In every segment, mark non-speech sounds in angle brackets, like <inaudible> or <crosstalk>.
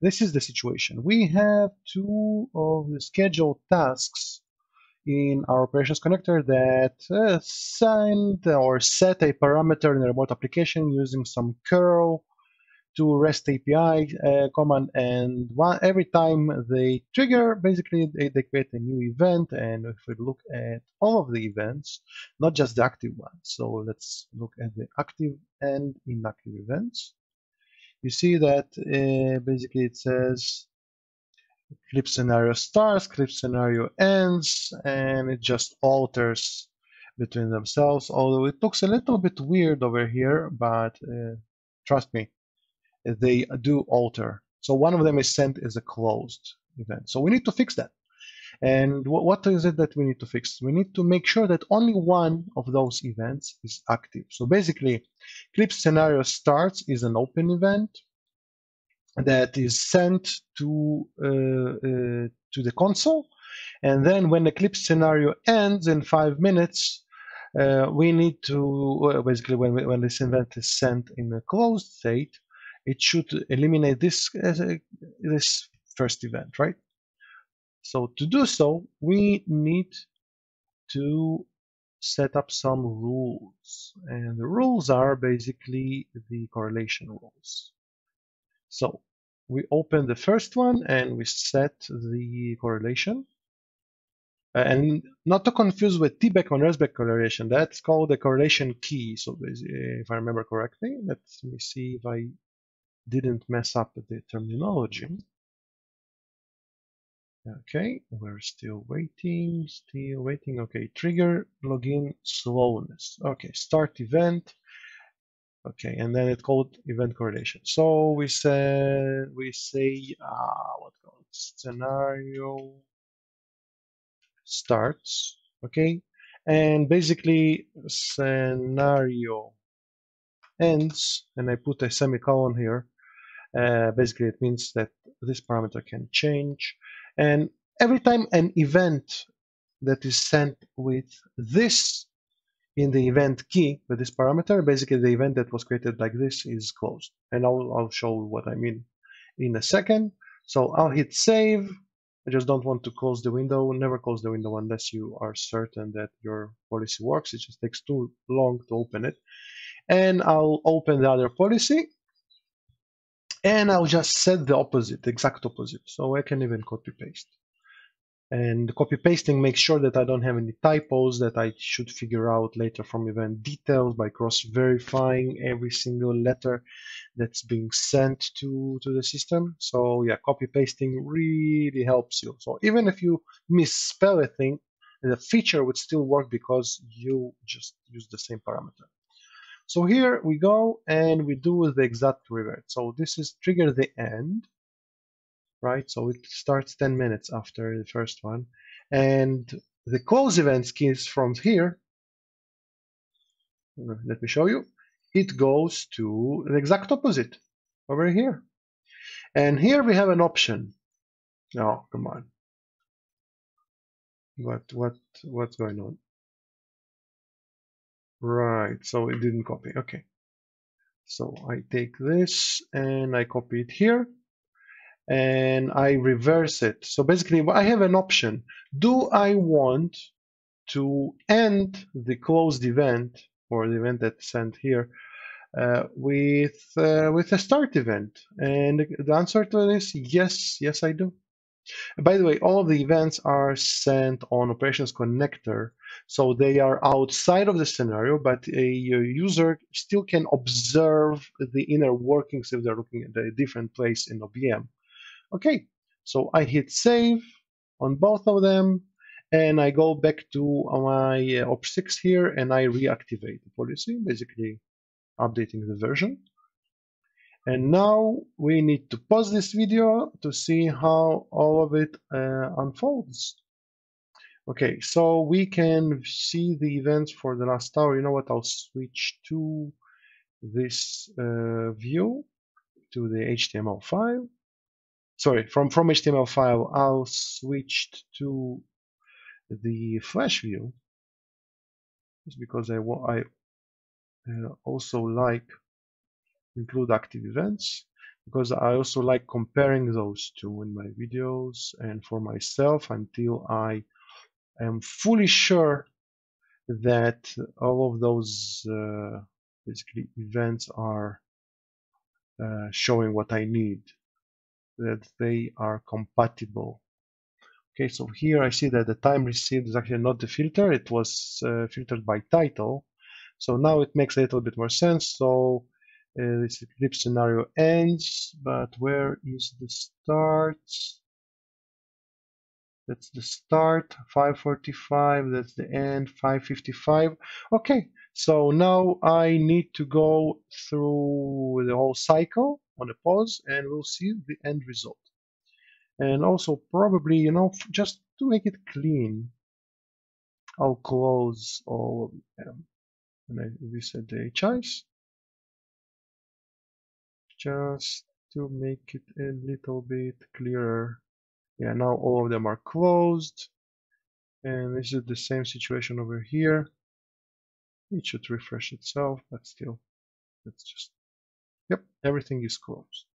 this is the situation. We have two of the scheduled tasks in our operations connector that uh, send or set a parameter in a remote application using some curl to REST API uh, command, and one, every time they trigger, basically they, they, create a new event. And if we look at all of the events, not just the active ones, so let's look at the active and inactive events. You see that uh, basically it says clip scenario starts, clip scenario ends, and it just alters between themselves. Although it looks a little bit weird over here, but uh, trust me, they do alter. So one of them is sent as a closed event. So we need to fix that. And what is it that we need to fix? We need to make sure that only one of those events is active. So basically, clip scenario starts is an open event that is sent to uh, uh, to the console, and then when the clip scenario ends in five minutes, uh, we need to basically when when this event is sent in a closed state, it should eliminate this a, this first event, right? So to do so, we need to set up some rules, and the rules are basically the correlation rules. So we open the first one and we set the correlation. Uh, and not to confuse with TBEC or RESBAC correlation, that's called the correlation key. So if I remember correctly, let me see if I didn't mess up the terminology. Okay, we're still waiting, still waiting. Okay, trigger login slowness. Okay, start event. Okay, and then it called event correlation. So we said we say uh, what called scenario starts. Okay, and basically scenario ends, and I put a semicolon here. Uh, basically, it means that this parameter can change, and every time an event that is sent with this in the event key with this parameter, basically the event that was created like this is closed. And I'll, I'll show what I mean in a second. So I'll hit save. I just don't want to close the window. Never close the window unless you are certain that your policy works. It just takes too long to open it. And I'll open the other policy. And I'll just set the opposite, exact opposite. So I can even copy paste and copy pasting makes sure that I don't have any typos that I should figure out later from event details by cross verifying every single letter that's being sent to, to the system. So yeah, copy pasting really helps you. So even if you misspell a thing, the feature would still work because you just use the same parameter. So here we go and we do the exact revert. So this is trigger the end right? So it starts 10 minutes after the first one. And the close events keys from here, let me show you, it goes to the exact opposite over here. And here we have an option. Oh, come on. What, what, what's going on? Right, so it didn't copy. Okay. So I take this and I copy it here and I reverse it. So basically I have an option. Do I want to end the closed event or the event that's sent here uh, with uh, with a start event? And the answer to this yes, yes I do. By the way, all of the events are sent on Operations Connector, so they are outside of the scenario, but a user still can observe the inner workings if they're looking at a different place in OBM. Okay, so I hit save on both of them and I go back to my uh, OPSCX here and I reactivate the policy, basically updating the version. And now we need to pause this video to see how all of it uh, unfolds. Okay, so we can see the events for the last hour. You know what? I'll switch to this uh, view, to the HTML file sorry, from, from HTML file, I'll switch to the Flash view just because I, I uh, also like include active events. because I also like comparing those two in my videos and for myself until I am fully sure that all of those uh, basically events are uh, showing what I need, that they are compatible. Okay, so here I see that the time received is actually not the filter, it was uh, filtered by title. So now it makes a little bit more sense. So uh, this Eclipse scenario ends, but where is the start? That's the start, 545, that's the end, 555. Okay, so now I need to go through the whole cycle on a pause and we'll see the end result. And also probably, you know, just to make it clean, I'll close all of them. And I reset the HIs just to make it a little bit clearer. Yeah, now all of them are closed. And this is the same situation over here. It should refresh itself, but still, let's just, yep, everything is closed.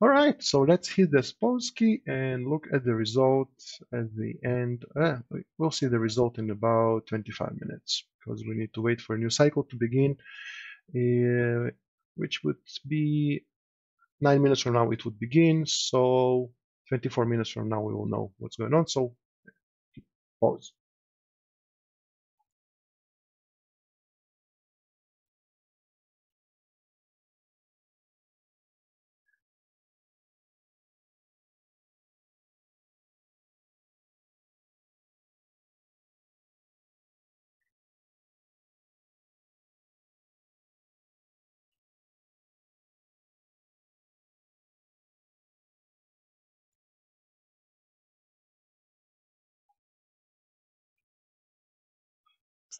All right, so let's hit the pause key and look at the result at the end. Uh, we'll see the result in about 25 minutes because we need to wait for a new cycle to begin, uh, which would be nine minutes from now it would begin. So 24 minutes from now we will know what's going on. So pause.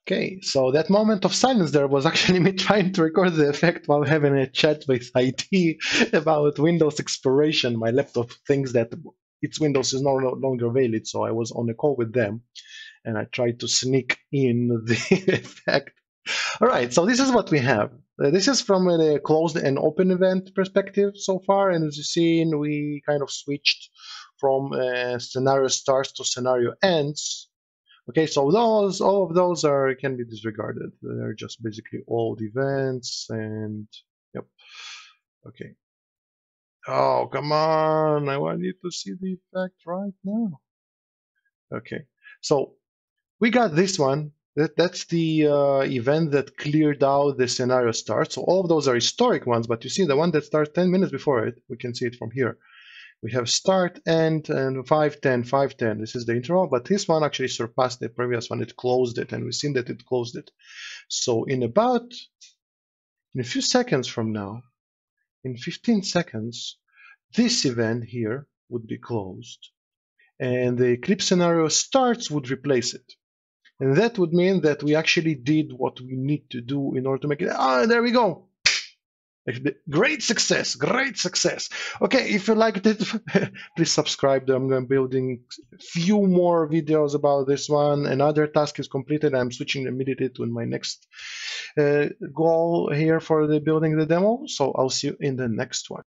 Okay, so that moment of silence there was actually <laughs> me trying to record the effect while having a chat with IT <laughs> about Windows expiration. My laptop thinks that its Windows is no longer valid, so I was on a call with them and I tried to sneak in <laughs> the effect. All right, so this is what we have. Uh, this is from a closed and open event perspective so far, and as you've seen, we kind of switched from uh, scenario starts to scenario ends Okay, so those all of those are can be disregarded. They're just basically old events and yep. Okay. Oh come on! I want you to see the effect right now. Okay, so we got this one. That, that's the uh, event that cleared out the scenario start. So all of those are historic ones, but you see the one that starts 10 minutes before it, we can see it from here we have start, end, and 510, 510. This is the interval, but this one actually surpassed the previous one. It closed it, and we've seen that it closed it. So in about, in a few seconds from now, in 15 seconds, this event here would be closed. And the Eclipse scenario starts would replace it. And that would mean that we actually did what we need to do in order to make it. Ah, there we go. Great success, great success. Okay, if you liked it, <laughs> please subscribe. I'm going building few more videos about this one. Another task is completed. I'm switching immediately to my next uh, goal here for the building the demo. So I'll see you in the next one.